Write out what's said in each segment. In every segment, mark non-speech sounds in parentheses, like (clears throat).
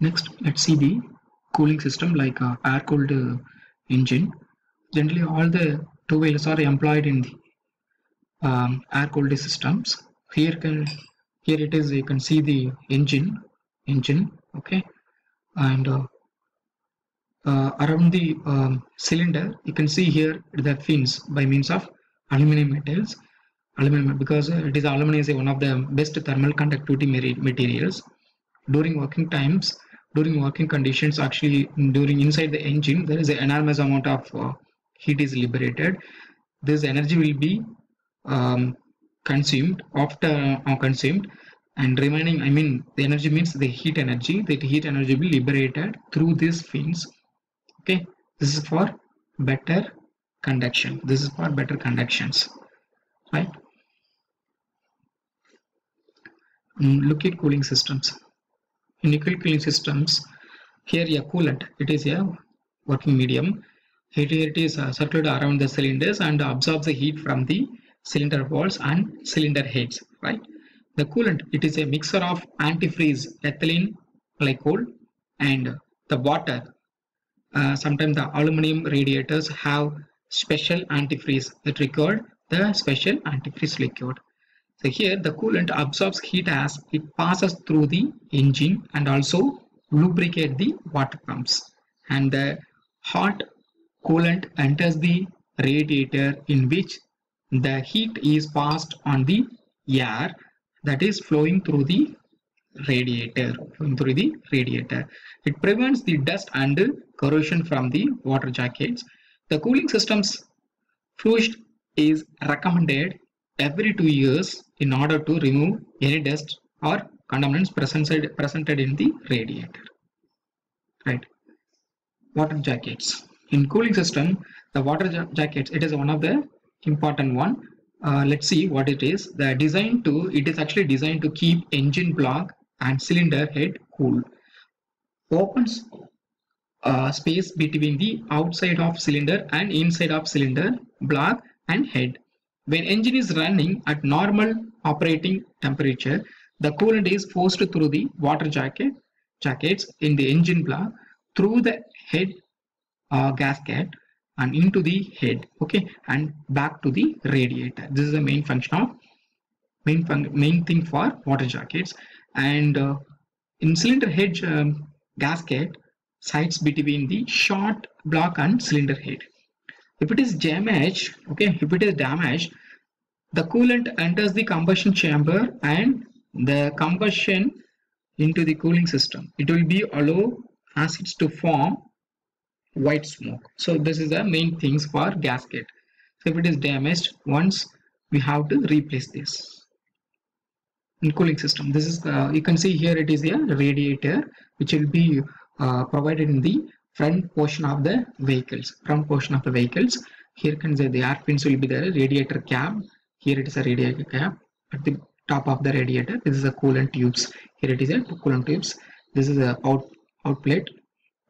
next let's see the cooling system like uh, air cooled uh, engine. Generally all the two wheels are employed in the um, air cooled systems. Here can here it is you can see the engine engine okay? And uh, uh, around the um, cylinder you can see here the fins by means of aluminum metals. Aluminum because uh, it is aluminum is one of the best thermal conductivity materials. During working times during working conditions actually during inside the engine there is an enormous amount of uh, heat is liberated. This energy will be um, consumed after uh, consumed and remaining i mean the energy means the heat energy that heat energy will be liberated through these fins. Okay? This is for better conduction. This is for better conductions. Right? Mm, look at cooling systems in liquid cooling systems. Here a coolant. It is a working medium. Here it is uh, circulated around the cylinders and absorbs the heat from the cylinder walls and cylinder heads right? The coolant it is a mixture of antifreeze ethylene glycol and the water. Uh, sometimes the aluminum radiators have special antifreeze that record the special antifreeze liquid so here the coolant absorbs heat as it passes through the engine and also lubricate the water pumps. And the hot coolant enters the radiator in which the heat is passed on the air that is flowing through the radiator through the radiator it prevents the dust and corrosion from the water jackets the cooling systems fluid is recommended every two years in order to remove any dust or contaminants presented, presented in the radiator. Right. Water jackets. In cooling system, the water ja jackets, it is one of the important one. Uh, let's see what it is. The design to, it is actually designed to keep engine block and cylinder head cool. Opens uh, space between the outside of cylinder and inside of cylinder block and head when engine is running at normal operating temperature, the coolant is forced through the water jacket jackets in the engine block through the head uh, gasket and into the head okay and back to the radiator. This is the main function of main fun main thing for water jackets. And uh, in cylinder head um, gasket sides between the short block and cylinder head. If it is damaged okay if it is damaged the coolant enters the combustion chamber and the combustion into the cooling system. It will be allow acids to form white smoke. So this is the main things for gasket. So if it is damaged once we have to replace this in cooling system. This is uh, you can see here it is a radiator which will be uh, provided in the front portion of the vehicles. Front portion of the vehicles. Here can say the air pins will be the radiator cap here it is a radiator cap. At the top of the radiator this is a coolant tubes. Here it is a coolant tubes. This is a out outlet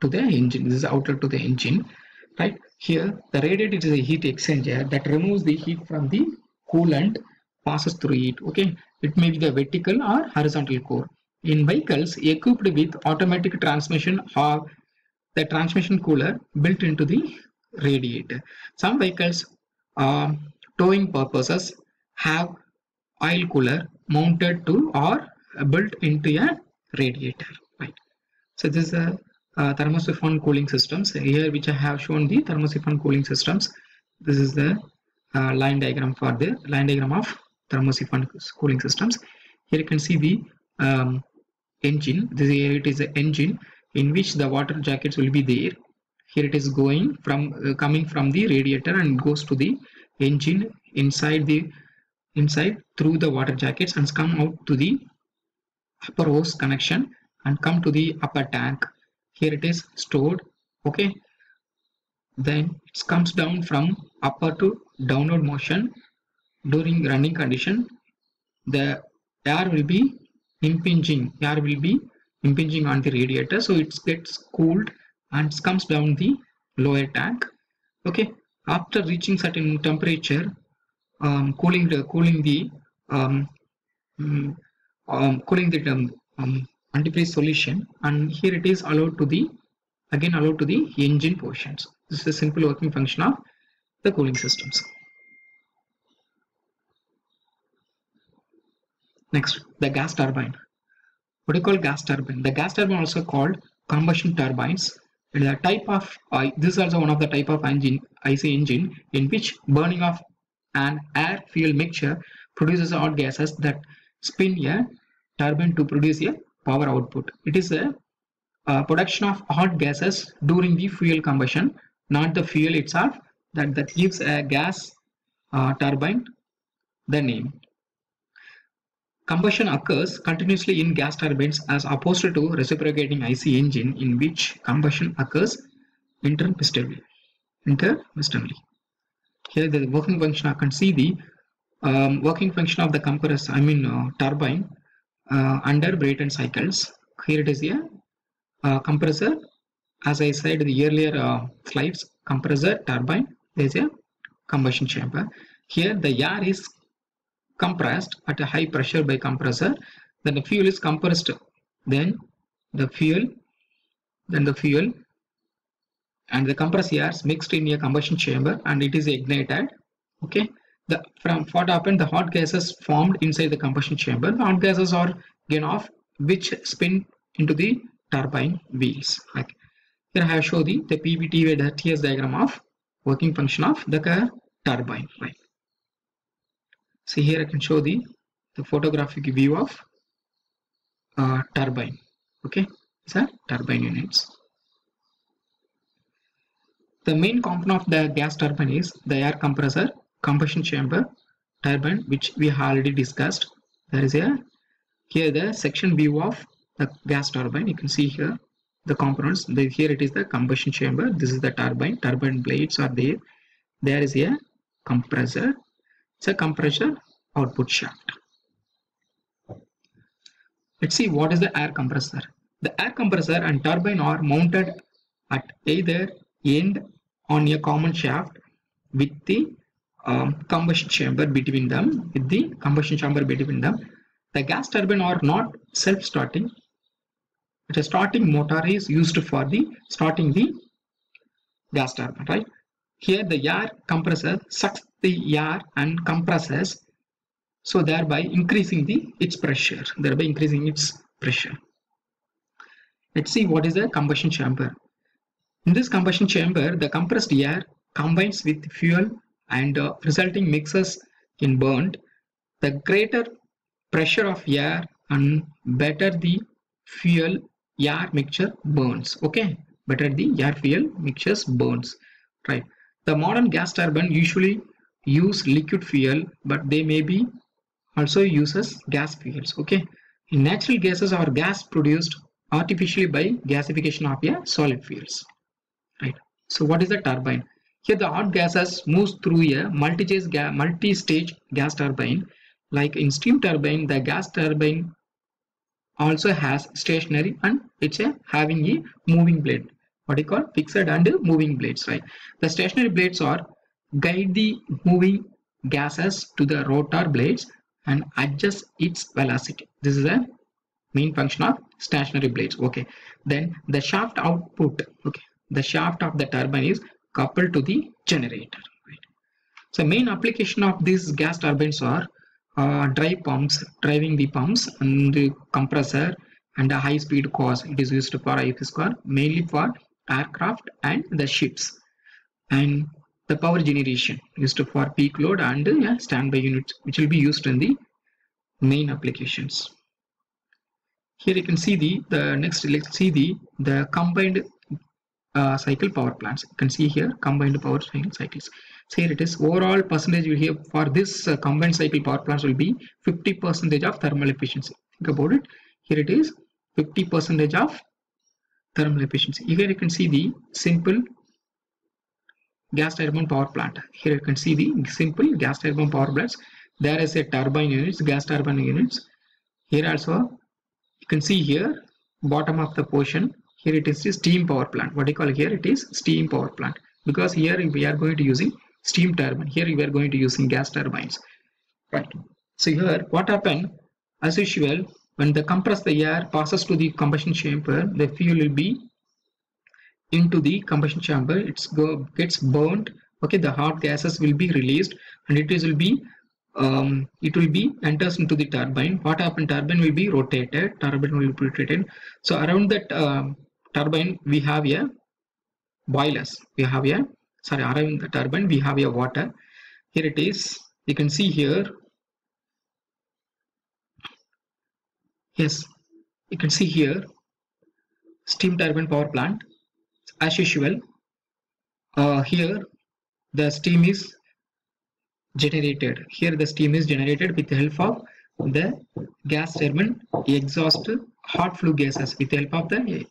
to the engine. This is outlet to the engine right? Here the radiator is a heat exchanger that removes the heat from the coolant passes through it okay? It may be the vertical or horizontal core. In vehicles equipped with automatic transmission or the transmission cooler built into the radiator. Some vehicles uh, towing purposes have oil cooler mounted to or built into a radiator. Right. So this is a thermosiphon cooling systems here which I have shown the thermosiphon cooling systems. This is the uh, line diagram for the line diagram of thermosiphon cooling systems. Here you can see the um, engine. This here it is an engine in which the water jackets will be there here it is going from uh, coming from the radiator and goes to the engine inside the inside through the water jackets and come out to the upper hose connection and come to the upper tank. Here it is stored okay? Then it comes down from upper to downward motion. During running condition the air will be impinging air will be impinging on the radiator so it gets cooled and comes down the lower tank okay after reaching certain temperature um, cooling the cooling the um, um, um cooling the um, um, antifreeze solution and here it is allowed to the again allowed to the engine portions. This is a simple working function of the cooling systems. Next the gas turbine. What do you call gas turbine? The gas turbine also called combustion turbines it is a type of this is also one of the type of engine IC engine in which burning of an air fuel mixture produces hot gases that spin a turbine to produce a power output. It is a, a production of hot gases during the fuel combustion, not the fuel itself, that, that gives a gas uh, turbine the name. Combustion occurs continuously in gas turbines as opposed to reciprocating IC engine in which combustion occurs intermissively. Intermissively. Here the working function I can see the um, working function of the compressor, I mean uh, turbine uh, under Brayton cycles. Here it is a uh, compressor. As I said the earlier uh, slides, compressor, turbine, there is a combustion chamber. Here the air is compressed at a high pressure by compressor. Then the fuel is compressed. Then the fuel, then the fuel and the compressed air is mixed in a combustion chamber and it is ignited. Okay the from what happened the hot gases formed inside the combustion chamber the hot gases are given off which spin into the turbine wheels like here I have shown the the PVT with the TS diagram of working function of the turbine right see here I can show the the photographic view of uh, turbine. Okay? These are turbine units. The main component of the gas turbine is the air compressor combustion chamber turbine which we already discussed. There is a here the section view of the gas turbine. You can see here the components. The, here it is the combustion chamber. This is the turbine. Turbine blades are there. There is a compressor it's a compressor output shaft. Let's see what is the air compressor. The air compressor and turbine are mounted at either end on a common shaft with the um, combustion chamber between them with the combustion chamber between them. The gas turbine are not self-starting. A starting motor is used for the starting the gas turbine right? Here the air compressor sucks the air and compresses so thereby increasing the its pressure thereby increasing its pressure let's see what is the combustion chamber in this combustion chamber the compressed air combines with fuel and uh, resulting mixes in burnt, the greater pressure of air and better the fuel air mixture burns. Okay, better the air fuel mixtures burns. Right. The modern gas turbine usually use liquid fuel, but they may be also uses gas fuels. Okay. Natural gases are gas produced artificially by gasification of a solid fuels. Right. So what is the turbine? Here the hot gases moves through a multi-stage ga multi gas turbine. Like in steam turbine, the gas turbine also has stationary and it's a having a moving blade. What you call fixed and moving blades, right? The stationary blades are guide the moving gases to the rotor blades and adjust its velocity. This is a main function of stationary blades. Okay. Then the shaft output. Okay. The shaft of the turbine is coupled to the generator. Right? So main application of these gas turbines are uh, pumps, driving the pumps and the compressor and a high speed cars. It is used for IFS car mainly for aircraft and the ships. And the power generation used for peak load and standby units which will be used in the main applications. Here you can see the, the next let's see the, the combined uh, cycle power plants. You can see here combined power cycle cycles. So here it is overall percentage will here for this uh, combined cycle power plants will be 50 percentage of thermal efficiency. Think about it. Here it is 50 percentage of thermal efficiency. Here you can see the simple gas turbine power plant. Here you can see the simple gas turbine power plants. There is a turbine units, gas turbine units. Here also you can see here bottom of the portion here it is a steam power plant. What you call here? It is steam power plant. Because here we are going to using steam turbine. Here we are going to using gas turbines. Right. So here what happened? As usual when the compressed air passes to the combustion chamber the fuel will be into the combustion chamber. It's go gets burned okay the hot gases will be released and it is will be um, it will be enters into the turbine. What happened? Turbine will be rotated. Turbine will be rotated. So around that um, turbine we have a boilers. We have a sorry around the turbine we have a water. Here it is. You can see here. Yes. You can see here. Steam turbine power plant as usual uh, here the steam is generated. Here the steam is generated with the help of the gas turbine exhaust hot flue gases. With the help of the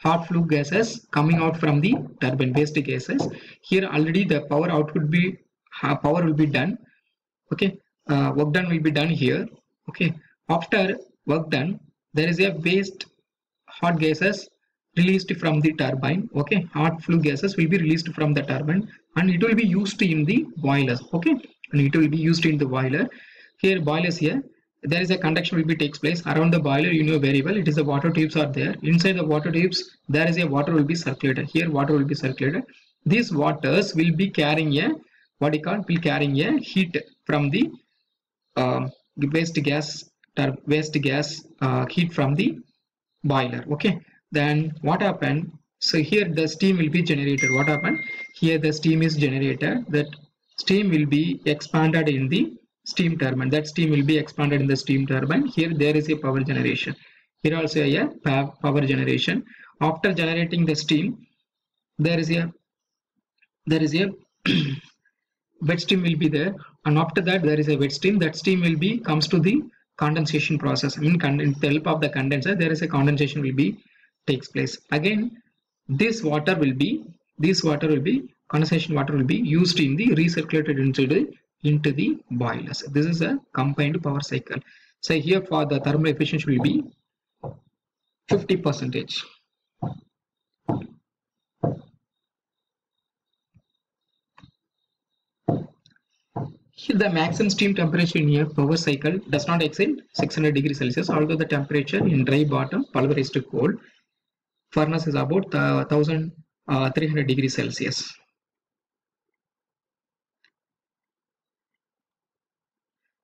hot flue gases coming out from the turbine waste gases. Here already the power output be power will be done. Okay uh, work done will be done here. Okay after work done there is a waste hot gases released from the turbine okay? Hot flue gases will be released from the turbine and it will be used in the boilers okay? And it will be used in the boiler. Here boilers here there is a conduction will be takes place around the boiler you know very well it is the water tubes are there. Inside the water tubes there is a water will be circulated. Here water will be circulated. These waters will be carrying a what you call will carrying a heat from the uh, waste gas waste gas uh, heat from the boiler okay then what happened? So here the steam will be generated. What happened? Here the steam is generated. That steam will be expanded in the steam turbine. That steam will be expanded in the steam turbine. Here there is a power generation. Here also a power generation. After generating the steam there is a there is a (clears throat) wet steam will be there. And after that there is a wet steam. That steam will be comes to the condensation process. I mean with the help of the condenser there is a condensation will be takes place. Again this water will be this water will be condensation water will be used in the recirculated into the into the boilers. This is a combined power cycle. So here for the thermal efficiency will be 50 percentage. Here the maximum steam temperature in a power cycle does not exceed 600 degrees Celsius although the temperature in dry bottom pulverized coal furnace is about uh, 1300 uh, degrees Celsius.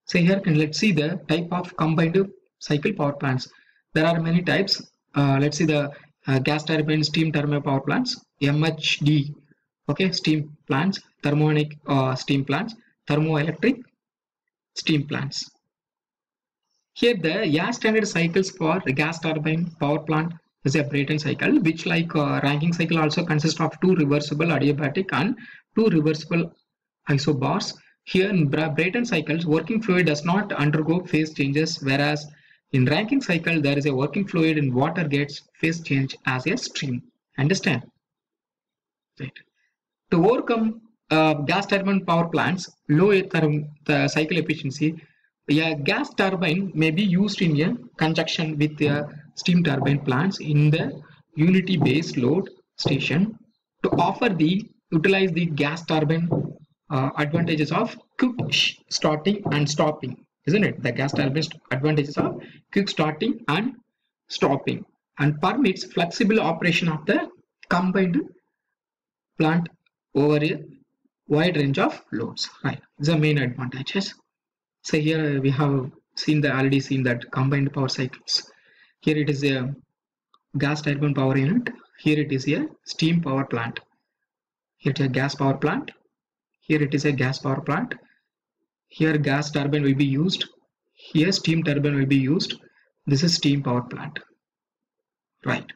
So here can let's see the type of combined cycle power plants. There are many types. Uh, let's see the uh, gas turbine steam turbine power plants, MHD, okay, steam plants, thermionic uh, steam plants, thermoelectric steam plants. Here the air standard cycles for the gas turbine power plant is a Brayton cycle which like uh, Rankine cycle also consists of two reversible adiabatic and two reversible isobars. Here in Brayton cycles working fluid does not undergo phase changes whereas in Rankine cycle there is a working fluid in water gets phase change as a stream. Understand? Right. To overcome uh, gas turbine power plants low the cycle efficiency a gas turbine may be used in a conjunction with a steam turbine plants in the unity base load station to offer the utilize the gas turbine uh, advantages of quick starting and stopping isn't it? The gas turbine advantages of quick starting and stopping and permits flexible operation of the combined plant over a wide range of loads right? The main advantages. So here we have seen the already seen that combined power cycles here it is a gas turbine power unit. Here it is a steam power plant. Here it is a gas power plant. Here it is a gas power plant. Here gas turbine will be used. Here steam turbine will be used. This is steam power plant. Right.